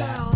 down.